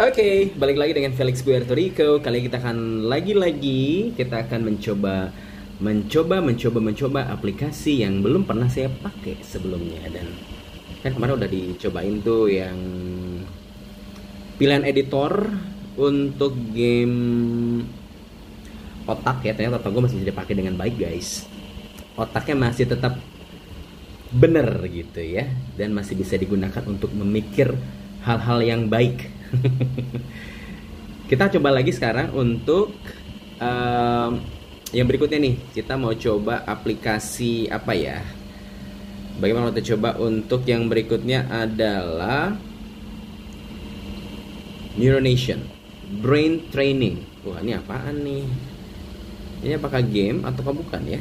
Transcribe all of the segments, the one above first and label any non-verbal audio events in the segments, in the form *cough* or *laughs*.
Oke, balik lagi dengan Felix Puerto Rico. Kali kita akan lagi-lagi kita akan mencoba mencoba mencoba mencoba aplikasi yang belum pernah saya pakai sebelumnya. Dan kan kemarin udah dicobain tuh yang pilihan editor untuk game otak ya. Ternyata otak gue masih bisa dipakai dengan baik guys. Otaknya masih tetap bener gitu ya. Dan masih bisa digunakan untuk memikir hal-hal yang baik *laughs* kita coba lagi sekarang untuk um, yang berikutnya nih. Kita mau coba aplikasi apa ya? Bagaimana kita coba untuk yang berikutnya adalah Neuronation Brain Training. Wah ini apaan nih? Ini apakah game atau bukan ya?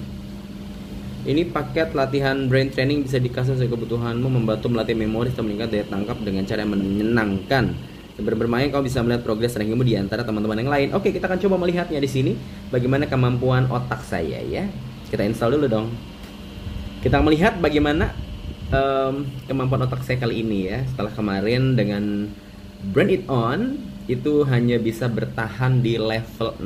Ini paket latihan brain training bisa dikasih sesuai kebutuhanmu membantu melatih memori serta meningkat daya tangkap dengan cara yang menyenangkan bermain kamu bisa melihat progres rankingmu di antara teman-teman yang lain. Oke, kita akan coba melihatnya di sini bagaimana kemampuan otak saya ya. Kita install dulu dong. Kita melihat bagaimana um, kemampuan otak saya kali ini ya. Setelah kemarin dengan Brand It On itu hanya bisa bertahan di level 6.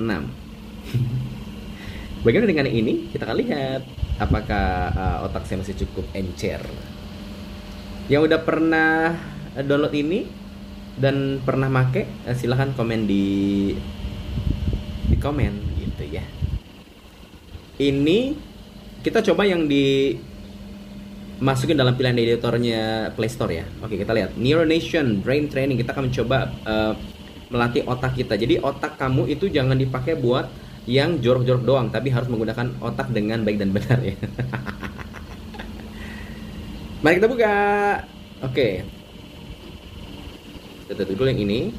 *laughs* bagaimana dengan ini? Kita akan lihat apakah uh, otak saya masih cukup encer. Yang udah pernah download ini dan pernah make eh, silahkan komen di di komen gitu ya. Ini kita coba yang di masukin dalam pilihan editornya Play Store ya. Oke kita lihat. Neuronation Brain Training. Kita akan mencoba uh, melatih otak kita. Jadi otak kamu itu jangan dipakai buat yang jorok-jorok doang tapi harus menggunakan otak dengan baik dan benar ya. *laughs* Mari kita buka. Oke kita dulu yang ini.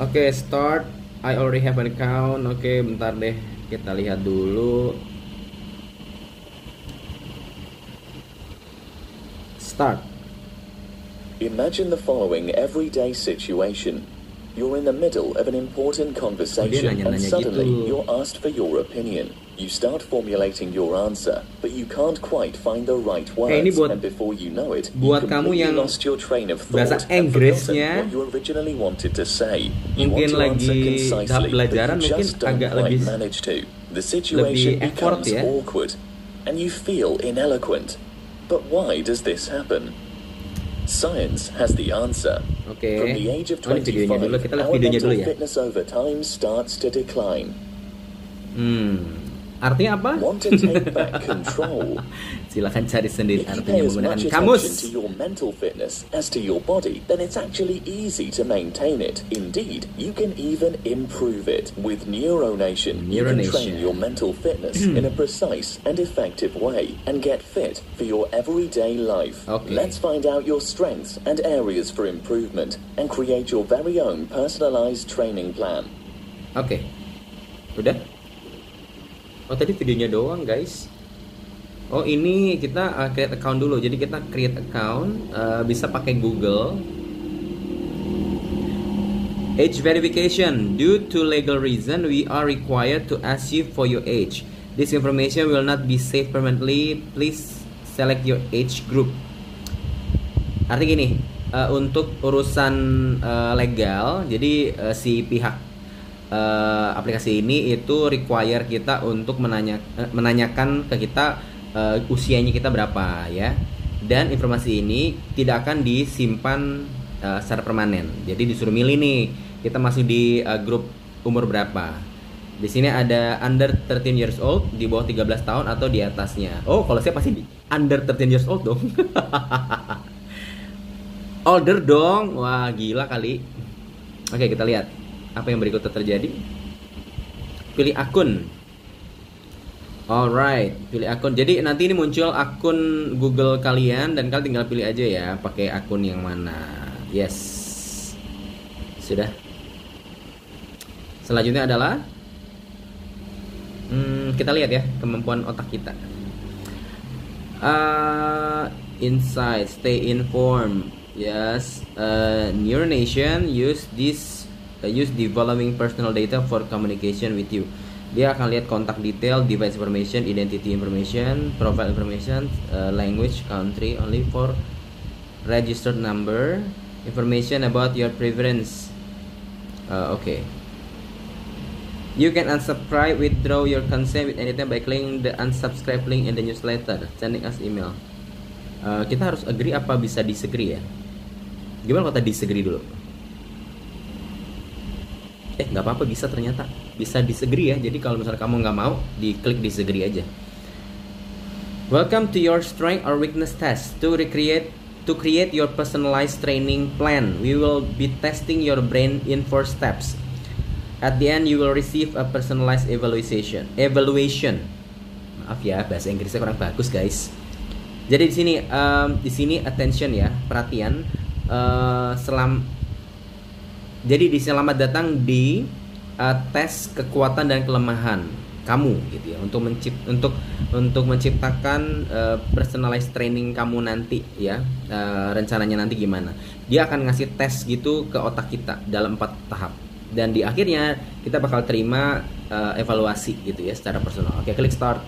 Oke okay, start. I already have an account. Oke okay, bentar deh. Kita lihat dulu. Start. Imagine the following everyday situation. You're in the middle of an important conversation and suddenly you're asked for your opinion. You start formulating your answer, but you can't quite find the right words. Ini buat, and before you know it, buat you kamu yang lost your train of bahasa Inggrisnya what you originally wanted to say. You mungkin lagi tahap belajaran mungkin agak lebih to. The situation lebih effort becomes ya. awkward, and you feel ineloquent. But why does this happen? Science has the answer. Okay. From the age of 25, oh, dulu. Kita lihat our videonya mental dulu ya. fitness over time starts to decline. Hmm. Artinya apa? Want to take back *laughs* control. Silakan cari sendiri artinya menggunakan kamus. attention to your mental fitness as to your body, then it's actually easy to maintain it. Indeed, you can even improve it. With Neuronation, you can train your mental fitness *clears throat* in a precise and effective way and get fit for your everyday life. Okay. Let's find out your strengths and areas for improvement and create your very own personalized training plan. Oke. Udah? Oh tadi videonya doang guys. Oh ini kita uh, create account dulu. Jadi kita create account uh, bisa pakai Google. Age verification. Due to legal reason, we are required to ask you for your age. This information will not be saved permanently. Please select your age group. Artinya gini, uh, untuk urusan uh, legal, jadi uh, si pihak uh, aplikasi ini itu require kita untuk menanya uh, menanyakan ke kita uh, usianya kita berapa ya. Dan informasi ini tidak akan disimpan uh, secara permanen. Jadi disuruh milih nih, kita masih di uh, grup umur berapa. Di sini ada under 13 years old, di bawah 13 tahun atau di atasnya. Oh, kalau saya pasti under 13 years old dong. *laughs* Older dong. Wah, gila kali. Oke, kita lihat apa yang berikut terjadi. Pilih akun. Alright, pilih akun. Jadi nanti ini muncul akun Google kalian dan kalian tinggal pilih aja ya, pakai akun yang mana. Yes. Sudah. Selanjutnya adalah hmm, kita lihat ya kemampuan otak kita. Uh, insight, stay informed. Yes, uh, Neuronation use this uh, use the following personal data for communication with you. Dia akan lihat kontak detail, device information, identity information, profile information, uh, language, country, only for registered number, information about your preference uh, okay You can unsubscribe, withdraw your consent with anytime by clicking the unsubscribe link in the newsletter, sending us email. Uh, kita harus agree apa bisa disagree ya? Gimana kalau kita disagree dulu? Eh, nggak apa-apa bisa ternyata bisa disagree ya. Jadi kalau misalnya kamu nggak mau, diklik disagree aja. Welcome to your strength or weakness test to recreate to create your personalized training plan. We will be testing your brain in four steps. At the end you will receive a personalized evaluation. Evaluation. Maaf ya, bahasa Inggrisnya kurang bagus, guys. Jadi di sini um, di sini attention ya, perhatian uh, selam Jadi di selamat datang di uh, tes kekuatan dan kelemahan kamu gitu ya untuk mencipt untuk untuk menciptakan uh, personalized training kamu nanti ya uh, rencananya nanti gimana dia akan ngasih tes gitu ke otak kita dalam empat tahap dan di akhirnya kita bakal terima uh, evaluasi gitu ya secara personal. Oke, klik start.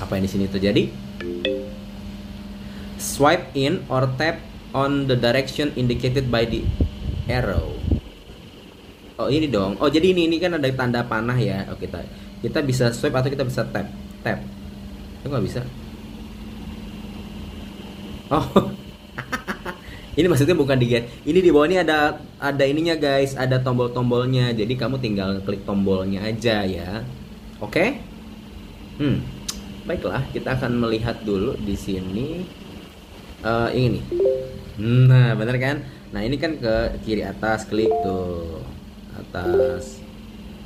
Apa yang di sini terjadi? Swipe in or tap on the direction indicated by the arrow. Oh ini dong. Oh jadi ini ini kan ada tanda panah ya. Oke kita kita bisa swipe atau kita bisa tap tap. Itu nggak bisa. Oh *laughs* ini maksudnya bukan di get ini di bawah ini ada ada ininya guys ada tombol-tombolnya jadi kamu tinggal klik tombolnya aja ya oke okay? hmm baiklah kita akan melihat dulu di sini uh, ini nah bener kan? Nah ini kan ke kiri atas klik tuh. Atas.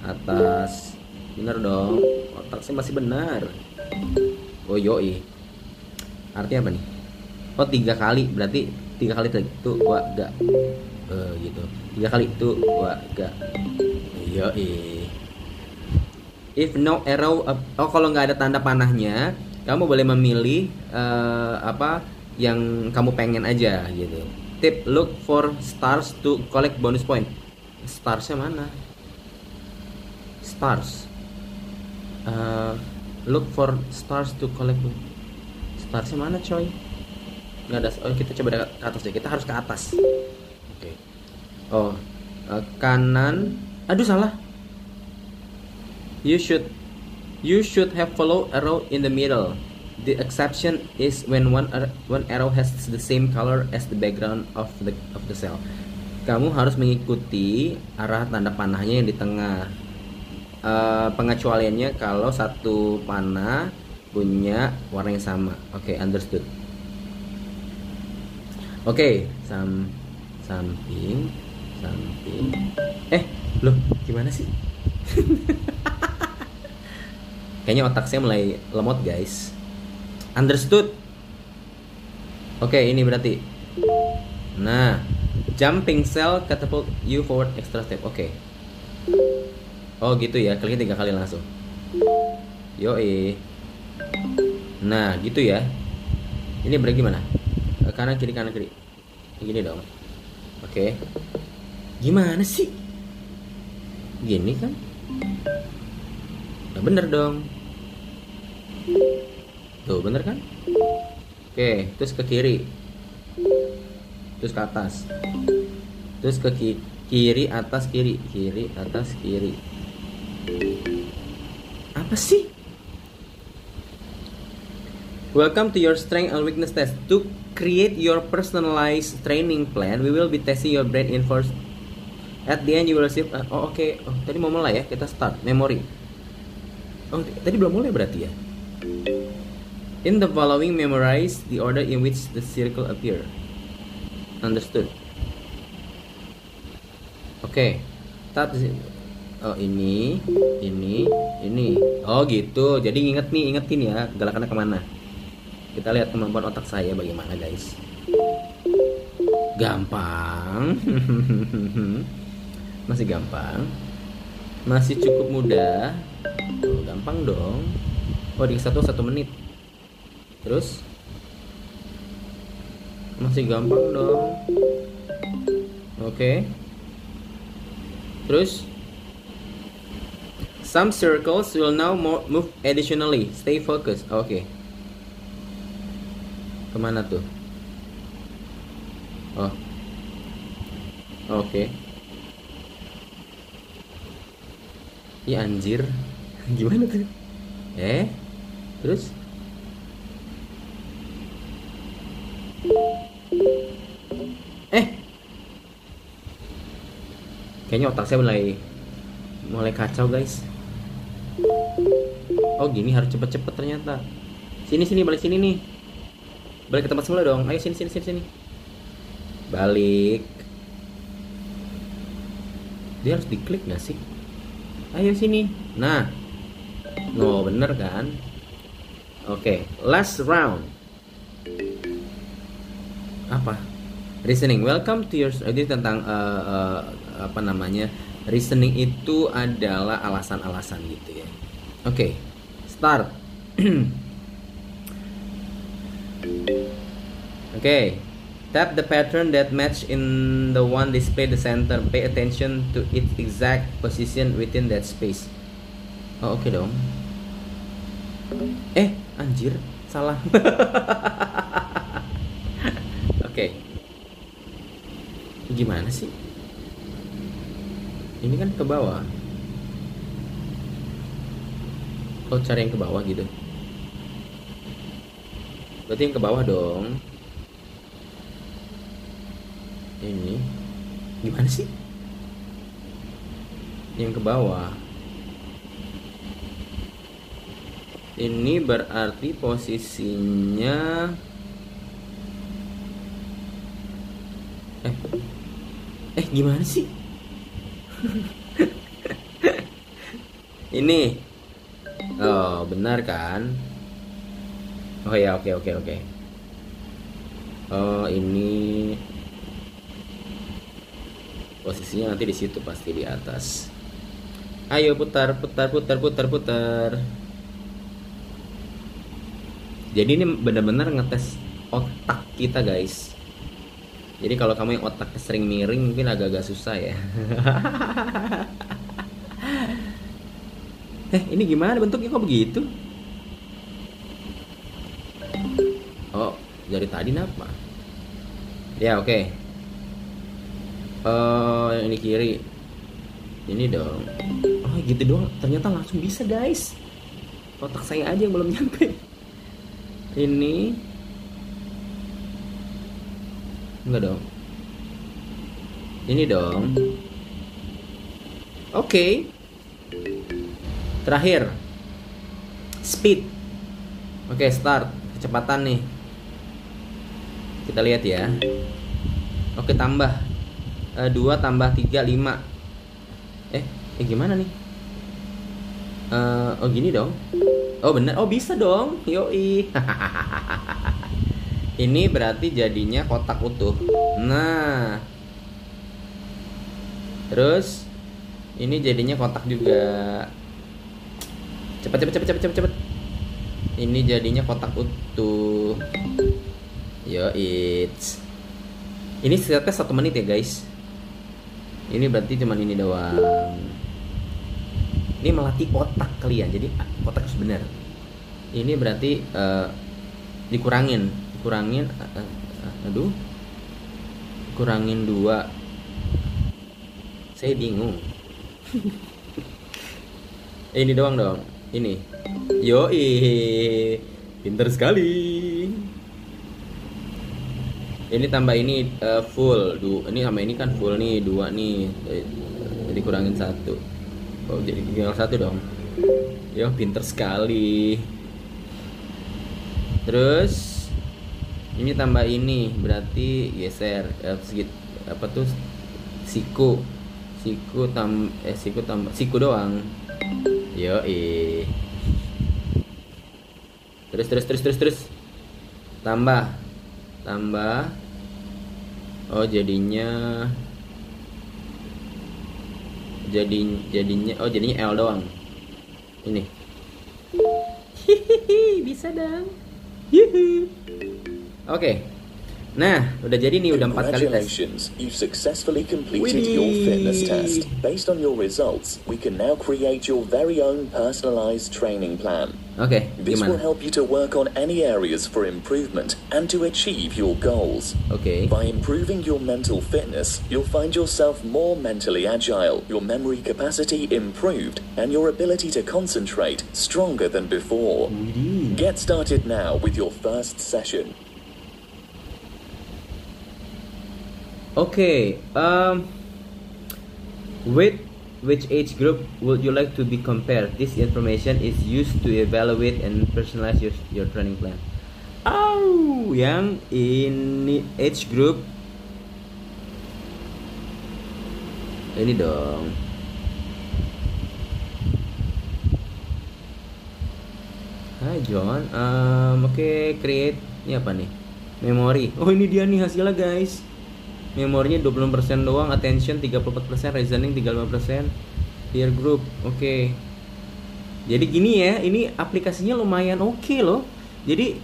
Atas. Bener dong. Otak saya masih benar oh yoi. Artinya apa nih? Oh tiga kali. Berarti tiga kali itu wa ga. Uh, gitu. Tiga kali itu wa ga. Iya if no arrow oh kalau nggak ada tanda panahnya kamu boleh memilih uh, apa yang kamu pengen aja gitu. Tip look for stars to collect bonus point. Starsnya mana? Stars. Uh, look for stars to collect starsnya mana coy? Nggak ada oh kita coba ke atas deh. Kita harus ke atas. Oke. Okay. oh uh, kanan. Aduh salah. You should you should have follow arrow in the middle the exception is when one one arrow has the same color as the background of the of the cell kamu harus mengikuti arah tanda panahnya yang di tengah uh, pengecualiannya kalau satu panah punya warna yang sama oke okay, understood Oke, okay, sam samping samping. Eh, loh, gimana sih? *laughs* Kayaknya otak saya mulai lemot, guys. Understood? Oke, okay, ini berarti. Nah, jumping cell catapult you forward extra step. Oke. Okay. Oh, gitu ya. Klik tiga kali langsung. Yo, Nah, gitu ya. Ini berarti gimana? kanan kiri kanan kiri gini dong oke gimana sih gini kan nah, bener dong tuh bener kan oke terus ke kiri terus ke atas terus ke ki kiri atas kiri kiri atas kiri apa sih Welcome to your strength and weakness test. To create your personalized training plan, we will be testing your brain in first. At the end you will receive. Uh, oh oke. Okay. Oh tadi mau mulai ya. Kita start memory. Oh tadi belum mulai berarti ya. In the following, memorize the order in which the circle appear. Understood? Oke. Okay. Tab Oh ini, ini, ini. Oh gitu. Jadi inget nih, ingetin ya. Galakannya ke mana? kita lihat kemampuan otak saya bagaimana guys gampang *laughs* masih gampang masih cukup mudah oh, gampang dong oh di satu satu menit terus? Masih gampang dong. Oke. Terus? Some circles will now move additionally. Stay focused. Oke. Ke mana tuh? Oh. Oke. Okay. Anjir. *laughs* Gimana tuh? Eh? Terus Kayaknya otak saya mulai Mulai kacau guys. Oh gini harus cepet-cepet ternyata. Sini sini balik sini nih. Balik ke tempat semula dong. Ayo sini sini sini sini. Balik. Dia harus diklik gak sih? Ayo sini. Nah. No bener kan? Oke okay. last round. Apa? Reasoning. Welcome to your ini tentang uh, uh, apa namanya reasoning itu adalah alasan-alasan gitu ya oke okay. start *clears throat* oke okay. Tap the pattern that match in the one display the center. Pay attention to its exact position within that space. Oh, oke okay dong. Eh, anjir, salah. *laughs* oke. Okay. Gimana sih? Ini kan ke bawah. Oh, cari yang ke bawah gitu. Berarti yang ke bawah dong. Ini. Gimana sih? Yang ke bawah. Ini berarti posisinya eh. Eh gimana sih *laughs* ini. Oh benar kan? Oh ya oke oke oke. Oh ini. Posisinya nanti di situ pasti di atas. Ayo putar putar putar putar putar. Jadi ini benar-benar ngetes otak kita guys jadi kalau kamu yang otaknya sering miring mungkin agak-agak susah ya. *laughs* Eh ini gimana bentuknya? Kok begitu? Oh dari tadi napa? Ya oke. Okay uh, ini kiri. Ini dong. Oh gitu doang. Ternyata langsung bisa guys. Otak saya aja yang belum nyampe. Ini enggak dong. Ini dong. Oke. Okay. terakhir. Speed. Oke okay, start. Kecepatan nih. Kita lihat ya. Oke tambah. Uh, 2 tambah 3 5 eh eh gimana nih? Uh, oh gini dong. Oh bener. Oh bisa dong. Yoi *laughs* ini berarti jadinya kotak utuh. Nah. Terus ini jadinya kotak juga. Cepet cepet cepet cepet cepet. Cepet ini jadinya kotak utuh. Yo it's ini setnya satu menit ya guys. Ini berarti cuman ini doang. Ini melatih otak kalian jadi otak harus benar. Ini berarti uh, dikurangin dikurangin uh, uh, aduh. Kurangin dua. Saya bingung. *laughs* Ini doang dong ini. Yo pinter sekali. Ini tambah ini uh, full du ini sama ini kan full nih dua nih. Jadi kurangin satu. Oh jadi tinggal satu dong. Ya pinter sekali. Terus ini tambah ini berarti geser eh, segit apa tuh? Siku. Siku tam eh siku tambah siku doang. Yo eh terus terus terus terus terus. Tambah. Tambah. Oh jadinya jadi jadinya oh jadinya L doang. Ini. *laughs* Hihihi bisa dong oke okay. Nah, udah jadi nih udah empat kali tes. You've successfully completed your fitness test. Based on your results, we can now create your very own personalized training plan. Okay, this gimana? will help you to work on any areas for improvement and to achieve your goals. Okay. By improving your mental fitness, you'll find yourself more mentally agile, your memory capacity improved, and your ability to concentrate stronger than before. Mm-hmm. Get started now with your first session. Okay. Um. With which age group would you like to be compared? This information is used to evaluate and personalize your, your training plan. Oh, yang ini age group ini dong. Hai John, um, oke okay, create ini apa nih? Memory. Oh ini dia nih hasilnya guys memorinya 20% doang attention 34% reasoning 35% peer group oke. Okay. jadi gini ya ini aplikasinya lumayan oke okay loh. Jadi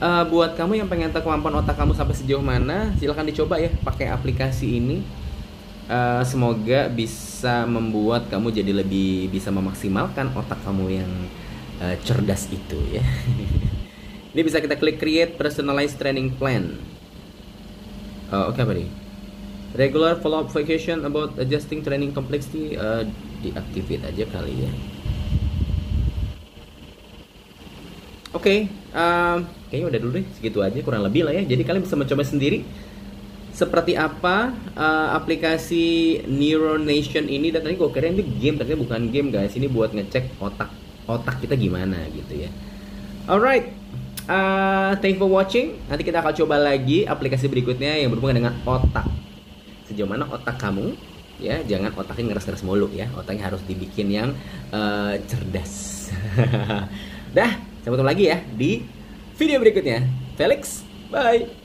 uh, buat kamu yang pengen tahu kemampuan otak kamu sampai sejauh mana silahkan dicoba ya pakai aplikasi ini. Uh, semoga bisa membuat kamu jadi lebih bisa memaksimalkan otak kamu yang uh, cerdas itu ya. *laughs* Ini bisa kita klik create personalized training plan. Uh, oke okay, apa nih regular follow up vacation about adjusting training complexity uh, diaktifin aja kali ya. Oke okay, um, kayaknya udah dulu deh. Segitu aja kurang lebih lah ya. Jadi kalian bisa mencoba sendiri. Seperti apa uh, aplikasi Neuronation ini? Dan tadi gue kira ini game ternyata bukan game guys. Ini buat ngecek otak otak kita gimana gitu ya. Alright uh, thank for watching. Nanti kita akan coba lagi aplikasi berikutnya yang berhubungan dengan otak sejauh mana otak kamu ya jangan otaknya ngeres-ngeres mulu ya. Otaknya harus dibikin yang uh, cerdas. *laughs* Dah sampai ketemu lagi ya di video berikutnya. Felix bye